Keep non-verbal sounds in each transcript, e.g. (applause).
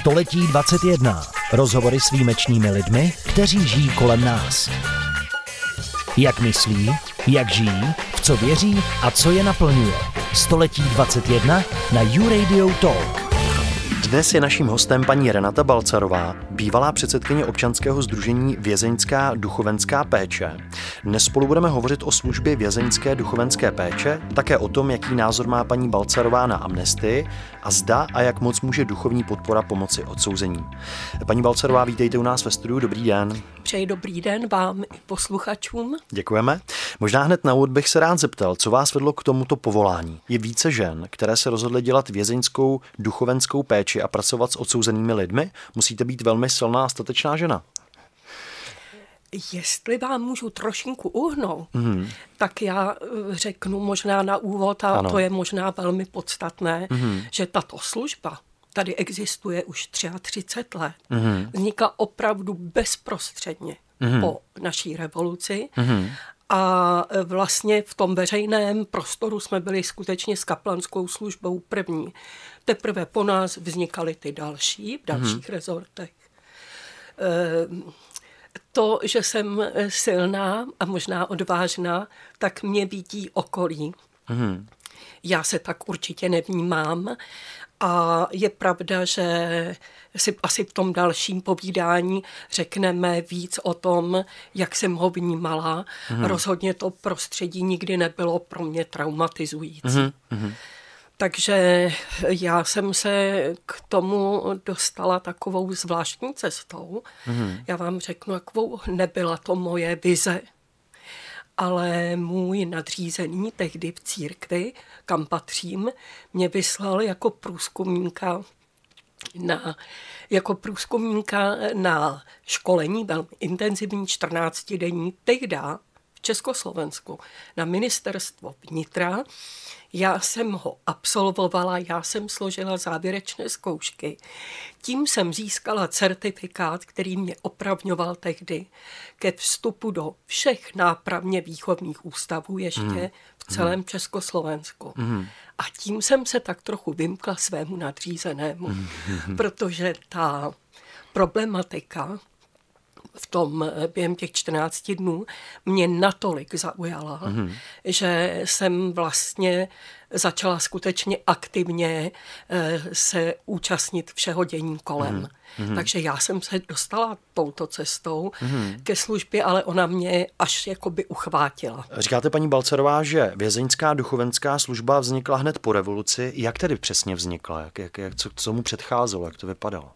Století 21. Rozhovory s výjimečnými lidmi, kteří žijí kolem nás. Jak myslí, jak žijí, v co věří a co je naplňuje. Století 21 na U-Radio Talk. Dnes je naším hostem paní Renata Balcarová, bývalá předsedkyně občanského združení Vězeňská duchovenská péče. Dnes spolu budeme hovořit o službě vězeňské duchovenské péče, také o tom, jaký názor má paní Balcarová na amnestii a zda a jak moc může duchovní podpora pomoci odsouzení. Paní Balcarová, vítejte u nás ve studiu, dobrý den. Přeji dobrý den vám i posluchačům. Děkujeme. Možná hned na úvod bych se rád zeptal, co vás vedlo k tomuto povolání. Je více žen, které se rozhodly dělat vězeňskou duchovenskou péči a pracovat s odsouzenými lidmi? Musíte být velmi silná a statečná žena. Jestli vám můžu trošinku uhnout, mm-hmm. tak já eh, řeknu možná na úvod, a ano. to je možná velmi podstatné, mm-hmm. že tato služba tady existuje už 33 let. Mm-hmm. Vznikla opravdu bezprostředně mm-hmm. po naší revoluci. Mm-hmm. A eh, vlastně v tom veřejném prostoru jsme byli skutečně s kaplanskou službou první. Teprve po nás vznikaly ty další v dalších mm-hmm. rezortech. E, to, že jsem eh, silná a možná odvážná, tak mě vidí okolí. Mm. Já se tak určitě nevnímám a je pravda, že si asi v tom dalším povídání řekneme víc o tom, jak jsem ho vnímala. Mm. Rozhodně to prostředí nikdy nebylo pro mě traumatizující. Mm. Takže já jsem se k tomu dostala takovou zvláštní cestou. Mm-hmm. Já vám řeknu, jakou nebyla to moje vize, ale můj nadřízený tehdy v církvi, kam patřím, mě vyslal jako průzkumníka na, jako průzkumníka na školení, velmi intenzivní 14-denní, tehdy v Československu na ministerstvo vnitra já jsem ho absolvovala, já jsem složila závěrečné zkoušky. Tím jsem získala certifikát, který mě opravňoval tehdy ke vstupu do všech nápravně výchovných ústavů ještě mm. v celém mm. Československu. Mm. A tím jsem se tak trochu vymkla svému nadřízenému, mm. protože ta problematika v tom eh, během těch 14 dnů mě natolik zaujala, mm-hmm. že jsem vlastně začala skutečně aktivně eh, se účastnit všeho dění kolem. Mm-hmm. Takže já jsem se dostala touto cestou mm-hmm. ke službě, ale ona mě až jakoby uchvátila. Říkáte paní Balcerová, že vězeňská duchovenská služba vznikla hned po revoluci. Jak tedy přesně vznikla? Jak, jak, jak, co, co mu předcházelo? Jak to vypadalo?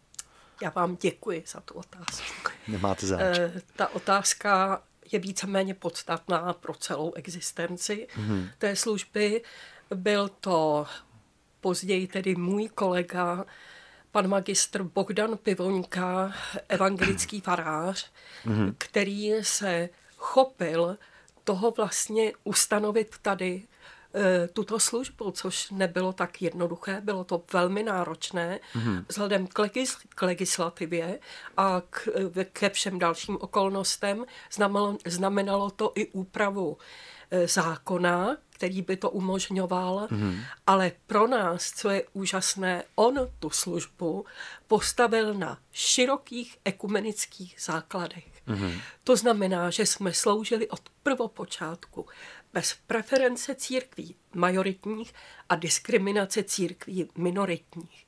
Já vám děkuji za tu otázku. Nemáte záč. E, ta otázka je víceméně podstatná pro celou existenci mm-hmm. té služby. Byl to později tedy můj kolega, pan magistr Bogdan Pivoňka, evangelický (clears throat) farář, mm-hmm. který se chopil toho vlastně ustanovit tady Eh, tuto službu, což nebylo tak jednoduché, bylo to velmi náročné mm-hmm. vzhledem k, legis, k legislativě a k, ke všem dalším okolnostem. Znamenalo, znamenalo to i úpravu eh, zákona, který by to umožňoval, mm-hmm. ale pro nás, co je úžasné, on tu službu postavil na širokých ekumenických základech. Mm-hmm. To znamená, že jsme sloužili od prvopočátku bez preference církví majoritních a diskriminace církví minoritních.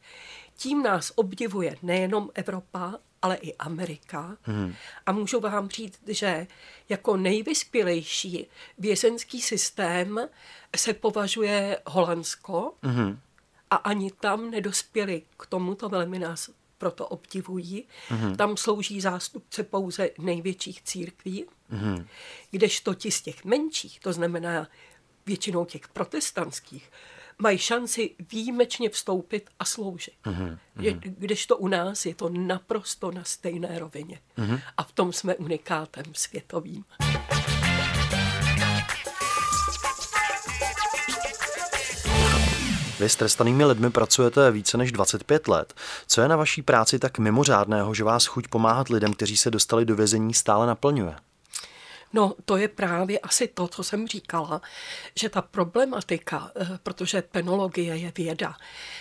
Tím nás obdivuje nejenom Evropa, ale i Amerika. Hmm. A můžu vám říct, že jako nejvyspělejší vězenský systém se považuje Holandsko hmm. a ani tam nedospěli k tomuto velmi nás proto obdivují. Mm-hmm. Tam slouží zástupce pouze největších církví, mm-hmm. kdežto ti z těch menších, to znamená většinou těch protestantských, mají šanci výjimečně vstoupit a sloužit. Mm-hmm. Kdežto u nás je to naprosto na stejné rovině. Mm-hmm. A v tom jsme unikátem světovým. Vy s trestanými lidmi pracujete více než 25 let. Co je na vaší práci tak mimořádného, že vás chuť pomáhat lidem, kteří se dostali do vězení, stále naplňuje? No, to je právě asi to, co jsem říkala, že ta problematika, eh, protože penologie je věda,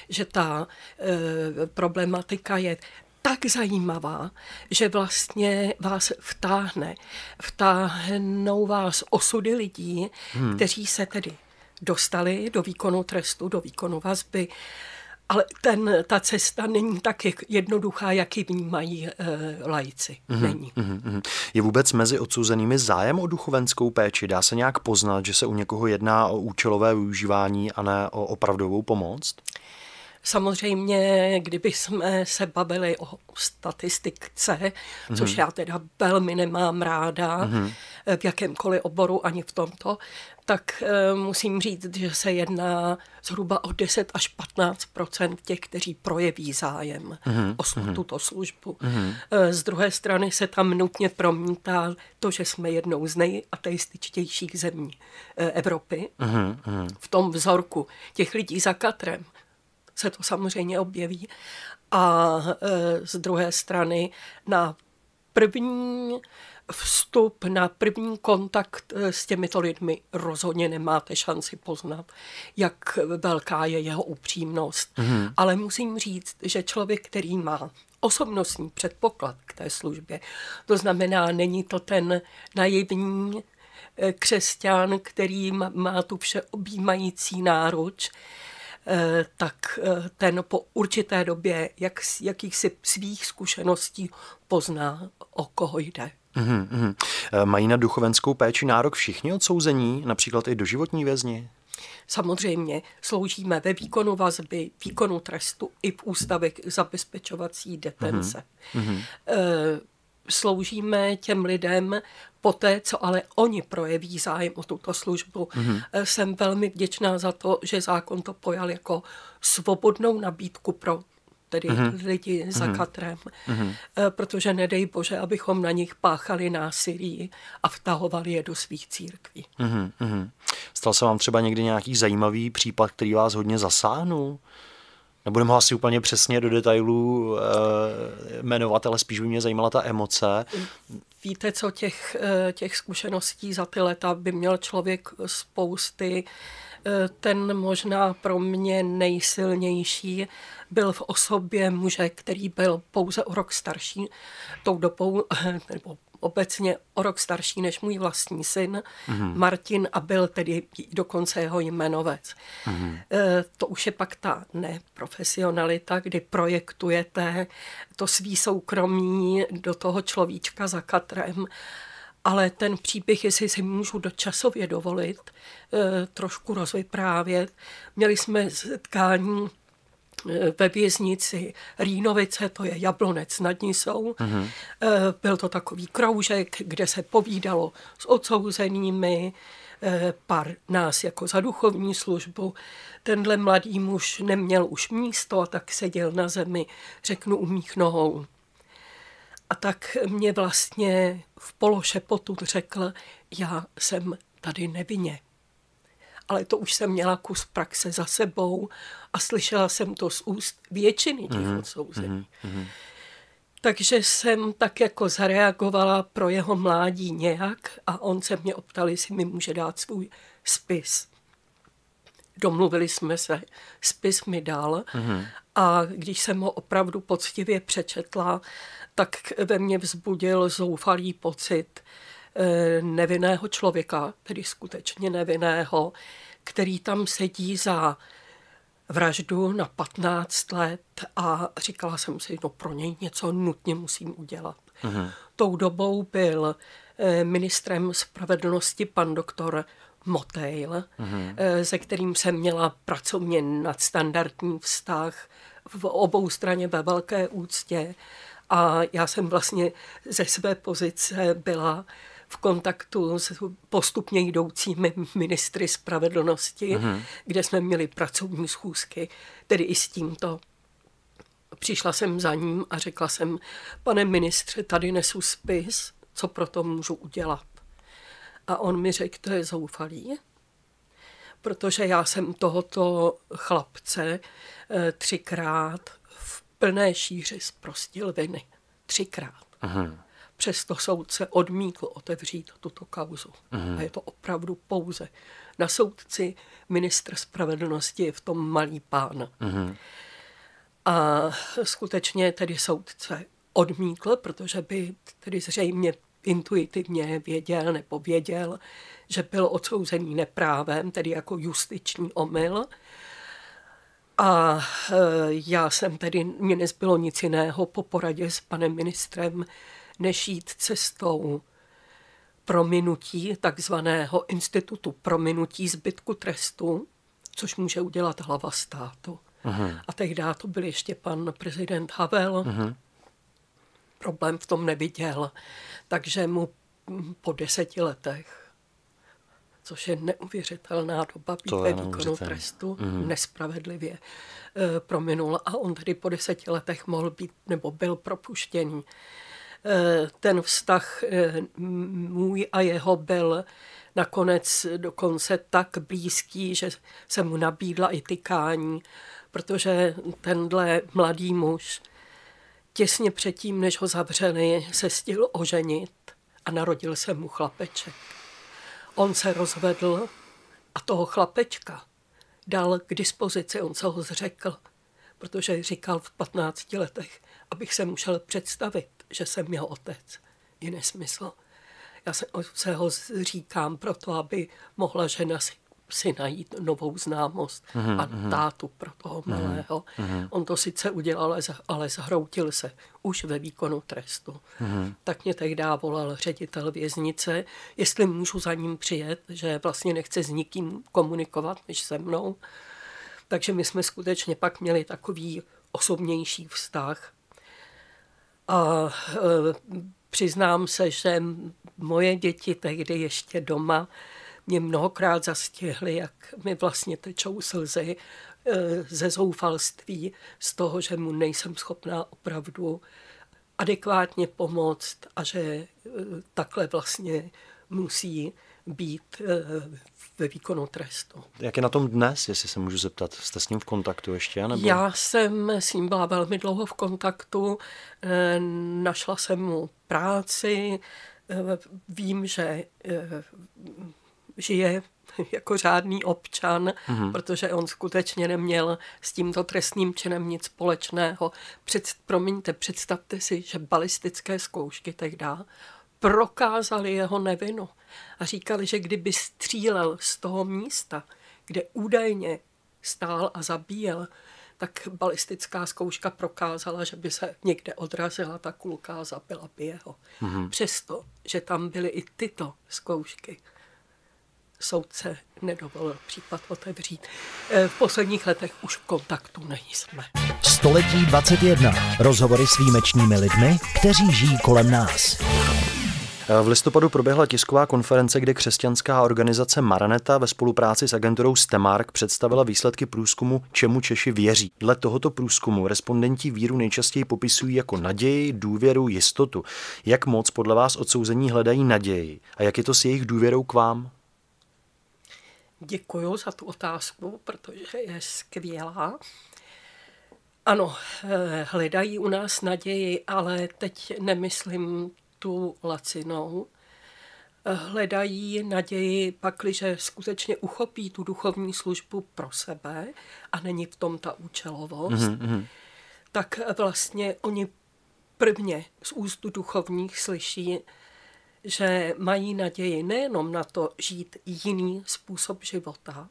že ta e, problematika je tak zajímavá, že vlastně vás vtáhne. Vtáhnou vás osudy lidí, hmm. kteří se tedy dostali do výkonu trestu, do výkonu vazby, ale ten, ta cesta není tak jednoduchá, jak ji vnímají e, lajci. Mm-hmm, není. Mm-hmm. Je vůbec mezi odsouzenými zájem o duchovenskou péči? Dá se nějak poznat, že se u někoho jedná o účelové využívání a ne o opravdovou pomoc? Samozřejmě, kdyby jsme se bavili o statistikce, mm-hmm. což já teda velmi nemám ráda mm-hmm. v jakémkoliv oboru, ani v tomto, tak uh, musím říct, že se jedná zhruba o 10 až 15% těch, kteří projeví zájem mm-hmm. o slu- mm-hmm. tuto službu. Mm-hmm. Uh, z druhé strany se tam nutně promítá to, že jsme jednou z nejateističtějších zemí uh, Evropy. Mm-hmm. V tom vzorku těch lidí za Katrem se to samozřejmě objeví. A e, z druhé strany na první vstup, na první kontakt e, s těmito lidmi rozhodně nemáte šanci poznat, jak velká je jeho upřímnost. Mm-hmm. Ale musím říct, že člověk, který má osobnostní předpoklad k té službě, to znamená, není to ten naivní e, křesťan, který má tu všeobjímající náruč, tak eh, ten po určité době jak, jakýchsi svých zkušeností pozná, o koho jde. Mm-hmm. Mají na duchovenskou péči nárok všichni odsouzení, například i doživotní vězni? Samozřejmě sloužíme ve výkonu vazby, výkonu trestu i v ústavech zabezpečovací detence. Mm-hmm. E, sloužíme těm lidem poté, co ale oni projeví zájem o tuto službu. Mm-hmm. Jsem velmi vděčná za to, že zákon to pojal jako svobodnou nabídku pro tedy mm-hmm. lidi za mm-hmm. katrem, mm-hmm. protože nedej bože, abychom na nich páchali násilí a vtahovali je do svých církví. Mm-hmm. Stal se vám třeba někdy nějaký zajímavý případ, který vás hodně zasáhnul? Nebudeme ho asi úplně přesně do detailů e, jmenovat, ale spíš by mě zajímala ta emoce. Víte, co těch, eh, těch zkušeností za ty leta by měl člověk spousty. Eh, ten možná pro mě nejsilnější byl v osobě muže, který byl pouze o rok starší tou dobou, (laughs) nebo obecně o rok starší než můj vlastní syn mm-hmm. Martin a byl tedy dokonce jeho jmenovec. Mm-hmm. E, to už je pak ta neprofesionalita, kdy projektujete to svý soukromí do toho človíčka za katrem ale ten příběh, jestli si můžu dočasově dovolit, e, trošku rozvyprávět. Měli jsme setkání ve věznici Rýnovice, to je Jablonec nad Nisou. Mm-hmm. Byl to takový kroužek, kde se povídalo s odsouzenými, eh, pár nás jako za duchovní službu. Tenhle mladý muž neměl už místo a tak seděl na zemi, řeknu, u mých nohou. A tak mě vlastně v pološepotu řekl, já jsem tady nevinně ale to už jsem měla kus praxe za sebou a slyšela jsem to z úst většiny těch mm-hmm. odsouzených. Mm-hmm. Takže jsem tak jako zareagovala pro jeho mládí nějak a on se mě optal, jestli mi může dát svůj spis. Domluvili jsme se, spis mi dal mm-hmm. a když jsem ho opravdu poctivě přečetla, tak ve mně vzbudil zoufalý pocit, Eh, nevinného člověka, tedy skutečně nevinného, který tam sedí za vraždu na 15 let a říkala jsem si, no pro něj něco nutně musím udělat. Uh-huh. Tou dobou byl eh, ministrem spravedlnosti pan doktor Motejl, uh-huh. se kterým jsem měla pracovně nadstandardní vztah v obou straně ve velké úctě a já jsem vlastně ze své pozice byla v kontaktu s postupně jdoucími ministry spravedlnosti, mm-hmm. kde jsme měli pracovní schůzky, tedy i s tímto. Přišla jsem za ním a řekla jsem, pane ministře, tady nesu spis, co pro to můžu udělat. A on mi řekl, to je zoufalý, protože já jsem tohoto chlapce eh, třikrát plné šíři zprostil viny. Třikrát. Aha. Přesto soudce odmítl otevřít tuto kauzu. Mm. A je to opravdu pouze na soudci. Ministr spravedlnosti je v tom malý pán. Mm. A skutečně tedy soudce odmítl, protože by tedy zřejmě intuitivně věděl nebo věděl, že byl odsouzený neprávem, tedy jako justiční omyl. A e, já jsem tedy, mě nezbylo nic jiného po poradě s panem ministrem, než jít cestou prominutí, takzvaného institutu prominutí zbytku trestu, což může udělat hlava státu. Uh-huh. A tehdy to byl ještě pan prezident Havel. Uh-huh. Problém v tom neviděl. Takže mu po deseti letech, což je neuvěřitelná doba být ve výkonu trestu, uh-huh. nespravedlivě e, prominul. A on tedy po deseti letech mohl být, nebo byl propuštěný. E, ten vztah e, můj a jeho byl nakonec dokonce tak blízký, že se mu nabídla i tykání protože tenhle mladý muž těsně předtím, než ho zavřeli, se stihl oženit a narodil se mu chlapeček. On se rozvedl a toho chlapečka dal k dispozici, on se ho zřekl, protože říkal v 15 letech, abych se musel představit, že jsem jeho otec. Je nesmysl. Já se, ho říkám proto, aby mohla žena si si najít novou známost mm-hmm. a mhm. tátu pro toho mhm. malého. Mm-hmm. On to sice udělal, ale zhroutil se už ve výkonu trestu. Mm-hmm. Tak mě tehdy volal ředitel věznice, jestli můžu za ním přijet, že vlastně nechce s nikým komunikovat než se mnou. Takže my jsme skutečně pak měli takový osobnější vztah. A e, přiznám se, že moje děti tehdy ještě doma mě mnohokrát zastihli, jak mi vlastně tečou slzy eh, ze zoufalství z toho, že mu nejsem schopná opravdu adekvátně pomoct a že eh, takhle vlastně musí být eh, ve výkonu trestu. Jak je na tom dnes, jestli se můžu zeptat? Jste s ním v kontaktu ještě? Nebo? Já jsem s ním byla velmi dlouho v kontaktu, našla jsem mu práci, vím, že žije (laughs) jako řádný občan, mm-hmm. protože on skutečně neměl s tímto trestným činem nic společného. Před, promiňte, představte si, že balistické zkoušky tehdy prokázali jeho nevinu a říkali, že kdyby střílel z toho místa, kde údajně stál a zabíjel, tak balistická zkouška prokázala, že by se někde odrazila ta kulka a zabila by jeho. Mm-hmm. Přesto, že tam byly i tyto zkoušky, soudce nedovolil případ otevřít. E, v posledních letech už v kontaktu nejsme. Století 21. Rozhovory s výjimečnými lidmi, kteří žijí kolem nás. V listopadu proběhla tisková konference, kde křesťanská organizace Maraneta ve spolupráci s agenturou Stemark představila výsledky průzkumu Čemu Češi věří. Dle tohoto průzkumu respondenti víru nejčastěji popisují jako naději, důvěru, jistotu. Jak moc podle vás odsouzení hledají naději a jak je to s jejich důvěrou k vám? Děkuji za tu otázku, protože je skvělá. Ano, eh, hledají u nás naději, ale teď nemyslím tu lacinou. Hledají naději pakliže skutečně uchopí tu duchovní službu pro sebe a není v tom ta účelovost, mm-hmm. tak vlastně oni prvně z ústu duchovních slyší, že mají naději nejenom na to žít jiný způsob života,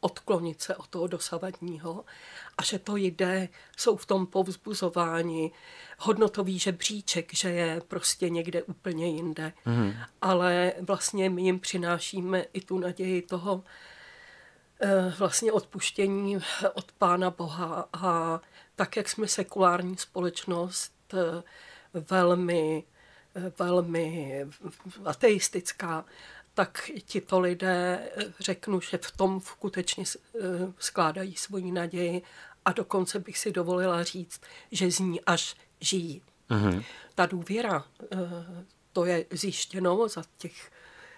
odklonit se od toho dosavadního a že to jde, jsou v tom povzbuzování, hodnotový žebříček, že je prostě někde úplně jinde. Mm. Ale vlastně my jim přinášíme i tu naději toho eh, vlastně odpuštění od Pána Boha a tak, jak jsme sekulární společnost eh, velmi velmi ateistická, tak tito lidé, řeknu, že v tom skutečně eh, skládají svoji naději a dokonce bych si dovolila říct, že z ní až žijí. Mm-hmm. Ta důvěra, eh, to je zjištěno za těch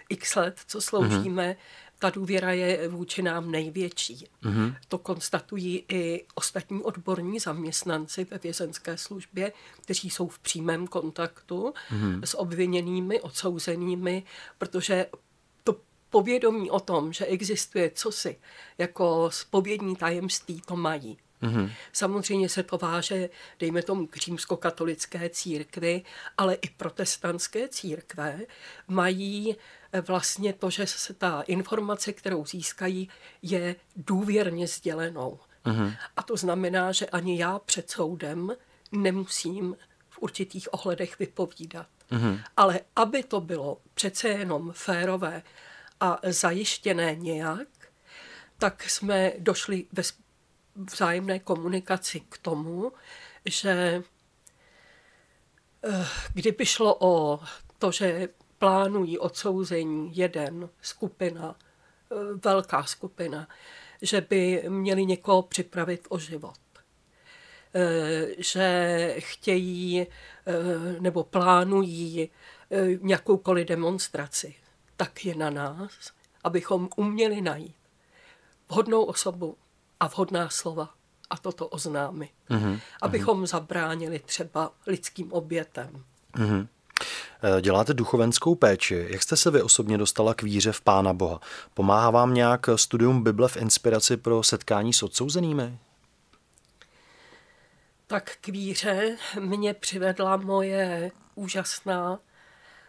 x let, co sloužíme, mm-hmm. Ta důvěra je vůči nám největší. Mm-hmm. To konstatují i ostatní odborní zaměstnanci ve vězenské službě, kteří jsou v přímém kontaktu mm-hmm. s obviněnými, odsouzenými, protože to povědomí o tom, že existuje cosi jako spovědní tajemství, to mají. Mm-hmm. Samozřejmě se to váže, dejme tomu, k římskokatolické církvi, ale i protestantské církve mají eh, vlastně to, že se ta informace, kterou získají, je důvěrně sdělenou. Mm-hmm. A to znamená, že ani já před soudem nemusím v určitých ohledech vypovídat. Mm-hmm. Ale aby to bylo přece jenom férové a zajištěné nějak, tak jsme došli ve vzájemné komunikaci k tomu, že eh, kdyby šlo o to, že plánují odsouzení jeden skupina, eh, velká skupina, že by měli někoho připravit o život. Eh, že chtějí nebo plánují nějakoukoliv demonstraci, tak je na nás, abychom uměli najít vhodnou osobu, a vhodná slova a toto oznámit, mm-hmm. abychom zabránili třeba lidským obětem. Mm-hmm. Děláte duchovenskou péči. Jak jste se vy osobně dostala k víře v Pána Boha? Pomáhá vám nějak studium Bible v inspiraci pro setkání s odsouzenými? Tak k víře mě přivedla moje úžasná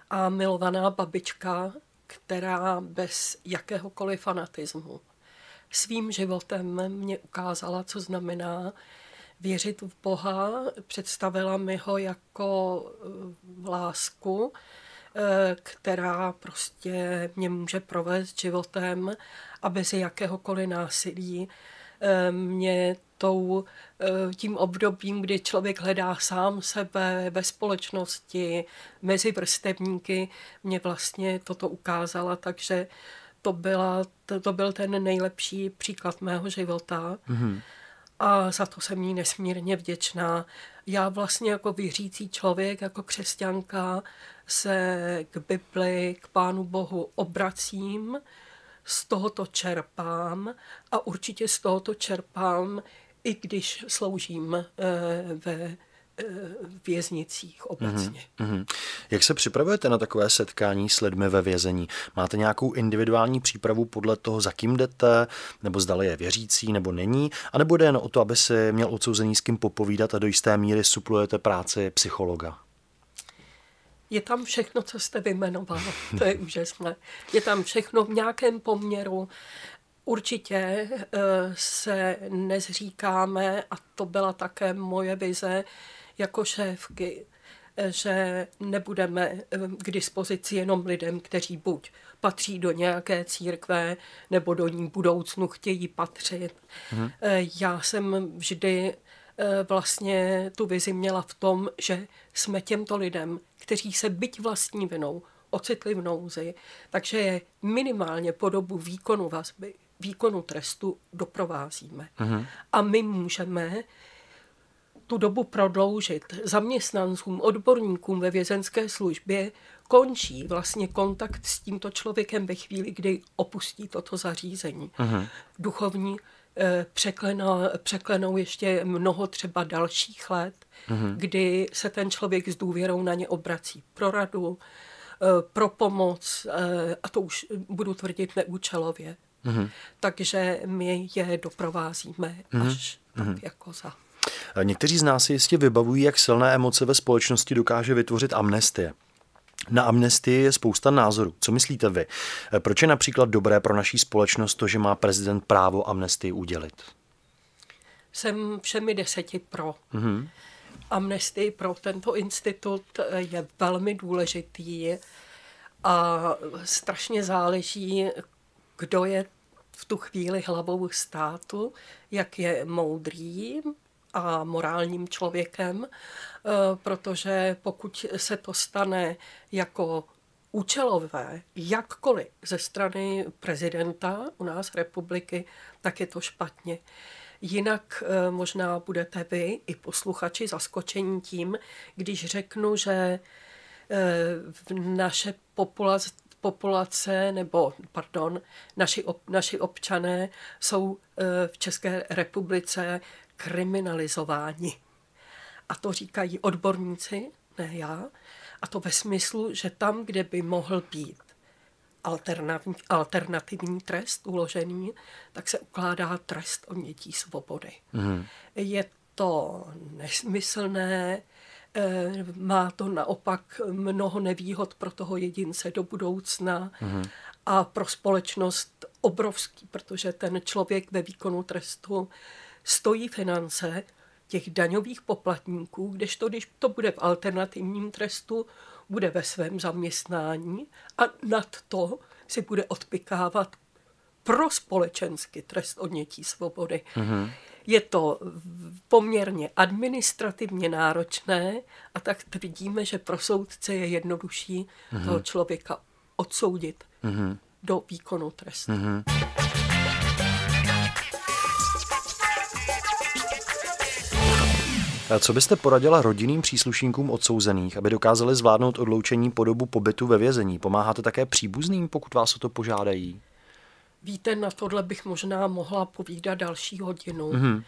a milovaná babička, která bez jakéhokoliv fanatismu svým životem mě ukázala, co znamená věřit v Boha, představila mi ho jako eh, lásku, eh, která prostě mě může provést životem a bez jakéhokoliv násilí. Eh, mě tou, tím obdobím, kdy člověk hledá sám sebe ve společnosti, mezi vrstevníky, mě vlastně toto ukázala, takže to, byla, to, to byl ten nejlepší příklad mého života. Mm-hmm. A za to jsem jí nesmírně vděčná. Já vlastně jako věřící člověk, jako křesťanka se k Bibli, k Pánu Bohu obracím, z tohoto čerpám a určitě z tohoto čerpám, i když sloužím eh, ve věznicích obecně. Mm-hmm. Jak se připravujete na takové setkání s lidmi ve vězení? Máte nějakou individuální přípravu podle toho, za kým jdete, nebo zdali je věřící, nebo není? A nebo jde jen o to, aby si měl odsouzený s kým popovídat a do jisté míry suplujete práci psychologa? Je tam všechno, co jste vyjmenoval. (laughs) To je úžasné. Je tam všechno v nějakém poměru. Určitě uh, se nezříkáme, a to byla také moje vize, jako šéfky, eh, že nebudeme eh, k dispozici jenom lidem, kteří buď patří do nějaké církve, nebo do ní budoucnu chtějí patřit. Hmm. Já jsem vždy vlastně tu vizi měla v tom, že jsme těmto lidem, kteří se byť vlastní vinou ocitli v nouzi, takže je minimálně po dobu výkonu vazby, výkonu trestu doprovázíme. Hmm. A my můžeme tu dobu prodloužit. Zaměstnancům, odborníkům ve vězenské službě končí vlastně kontakt s tímto člověkem ve chvíli, kdy opustí toto zařízení. Uh-huh. Duchovní eh, překlenou, překlenou ještě mnoho třeba dalších let, uh-huh. kdy se ten člověk s důvěrou na ně obrací pro radu, eh, pro pomoc, eh, a to už budu tvrdit neúčelově. Uh-huh. Takže my je doprovázíme uh-huh. až uh-huh. tak jako za. Někteří z nás si jistě vybavují, jak silné emoce ve společnosti dokáže vytvořit amnestie. Na amnestii je spousta názorů. Co myslíte vy? Proč je například dobré pro naší společnost to, že má prezident právo amnestii udělit? Jsem všemi deseti pro. Mm-hmm. Amnestii pro tento institut je velmi důležitý a strašně záleží, kdo je v tu chvíli hlavou státu, jak je moudrý, a morálním člověkem, eh, protože pokud se to stane jako účelové, jakkoliv ze strany prezidenta u nás republiky, tak je to špatně. Jinak eh, možná budete vy i posluchači zaskočení tím, když řeknu, že eh, naše populace populace, nebo, pardon, naši, naši občané jsou v České republice kriminalizováni. A to říkají odborníci, ne já, a to ve smyslu, že tam, kde by mohl být alternativní, alternativní trest uložený, tak se ukládá trest odnětí svobody. Mm. Je to nesmyslné, eh, má to naopak mnoho nevýhod pro toho jedince do budoucna mm. a pro společnost obrovský, protože ten člověk ve výkonu trestu stojí finance těch daňových poplatníků, kdežto když to bude v alternativním trestu, bude ve svém zaměstnání a nad to si bude odpikávat pro společenský trest odnětí svobody. Mm-hmm. Je to poměrně administrativně náročné a tak vidíme, že pro soudce je jednodušší mm-hmm. toho člověka odsoudit mm-hmm. do výkonu trestu. Mm-hmm. Co byste poradila rodinným příslušníkům odsouzených, aby dokázali zvládnout odloučení po dobu pobytu ve vězení? Pomáháte také příbuzným, pokud vás o to požádají? Víte, na tohle bych možná mohla povídat další hodinu. Mm-hmm.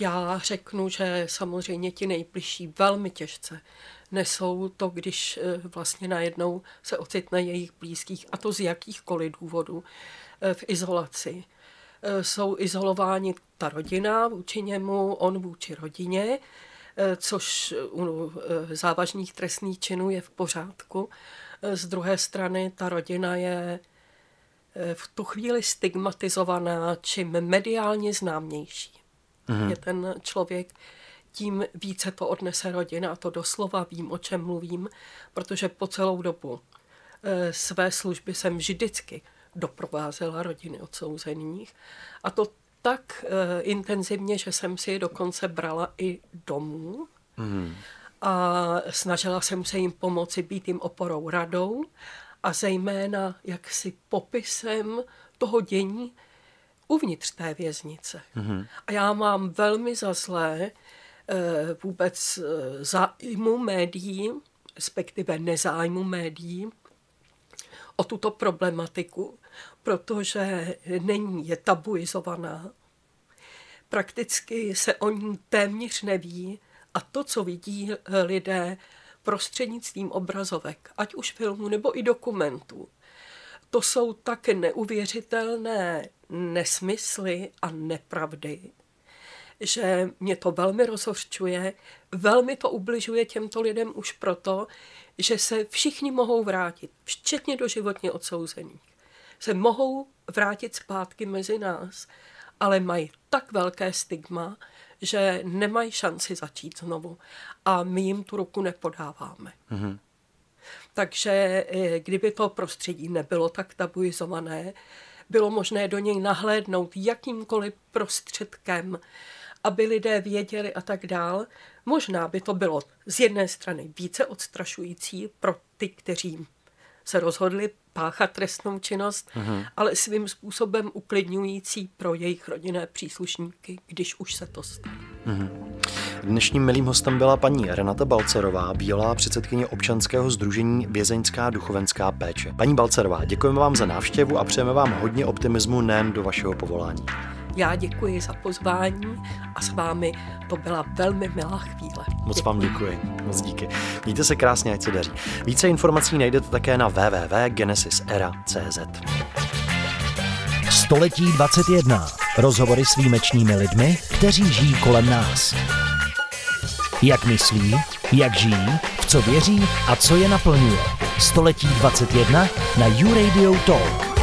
Já řeknu, že samozřejmě ti nejbližší velmi těžce nesou to, když eh, vlastně najednou se ocitne jejich blízkých, a to z jakýchkoliv důvodů, eh, v izolaci. Eh, jsou izolováni ta rodina vůči němu, on vůči rodině, eh, což u eh, závažných trestných činů je v pořádku. Z druhé strany ta rodina je v tu chvíli stigmatizovaná, čím mediálně známější. Mhm. Je ten člověk, tím více to odnese rodina a to doslova vím, o čem mluvím, protože po celou dobu své služby jsem vždycky doprovázela rodiny odsouzených. A to tak uh, intenzivně, že jsem si je dokonce brala i domů. Mm. A snažila jsem se jim pomoci být jim oporou radou a zejména jaksi popisem toho dění uvnitř té věznice. Mm. A já mám velmi za zlé uh, vůbec uh, zájmu médií, respektive nezájmu médií, o tuto problematiku, protože není, je tabuizovaná. Prakticky se o ní téměř neví a to, co vidí lidé prostřednictvím obrazovek, ať už filmů nebo i dokumentů, to jsou tak neuvěřitelné nesmysly a nepravdy, že mě to velmi rozhořčuje, velmi to ubližuje těmto lidem už proto, že se všichni mohou vrátit, včetně do životně odsouzených. Se mohou vrátit zpátky mezi nás, ale mají tak velké stigma, že nemají šanci začít znovu. A my jim tu ruku nepodáváme. Mm-hmm. Takže eh, kdyby to prostředí nebylo tak tabuizované, bylo možné do něj nahlédnout jakýmkoliv prostředkem, aby lidé věděli a tak dál. Možná by to bylo z jedné strany více odstrašující pro ty, kteří se rozhodli páchat trestnou činnost, mm-hmm. ale svým způsobem uklidňující pro jejich rodinné příslušníky, když už se to stane. Mm-hmm. Dnešním milým hostem byla paní Renata Balcerová, bývalá předsedkyně občanského združení Vězeňská duchovenská péče. Paní Balcerová, děkujeme vám za návštěvu a přejeme vám hodně optimismu nejen do vašeho povolání. Já děkuji za pozvání a s vámi to byla velmi milá chvíle. Moc děkuji. vám děkuji. Moc díky. Mějte se krásně, ať se daří. Více informací najdete také na www.genesisera.cz. Století 21. Rozhovory s výjimečnými lidmi, kteří žijí kolem nás. Jak myslí, jak žijí, v co věří a co je naplňuje. Století 21 na YouRadio Talk.